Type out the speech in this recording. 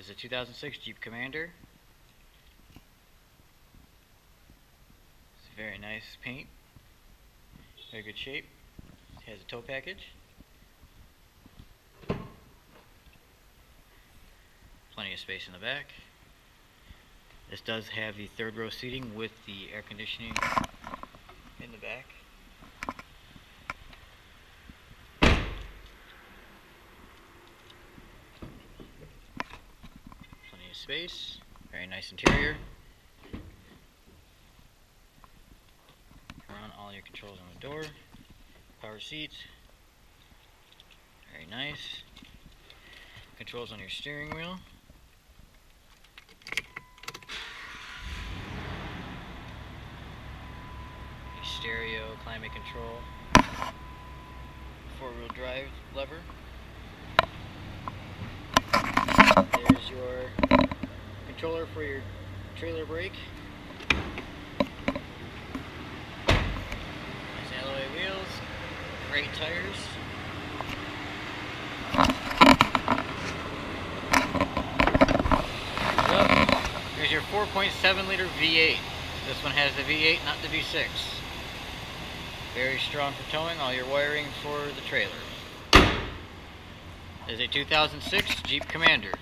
Is a 2006 Jeep Commander. It's a very nice paint. Very good shape. It has a tow package. Plenty of space in the back. This does have the third row seating with the air conditioning in the back. Plenty of space. Very nice interior. On all your controls on the door. Power seats. Very nice. Controls on your steering wheel. Stereo climate control. Four wheel drive lever. There's your controller for your trailer brake. Nice alloy wheels, great tires. Well, here's your 4.7 liter V8. This one has the V8, not the V6. Very strong for towing, all your wiring for the trailer. This is a 2006 Jeep Commander.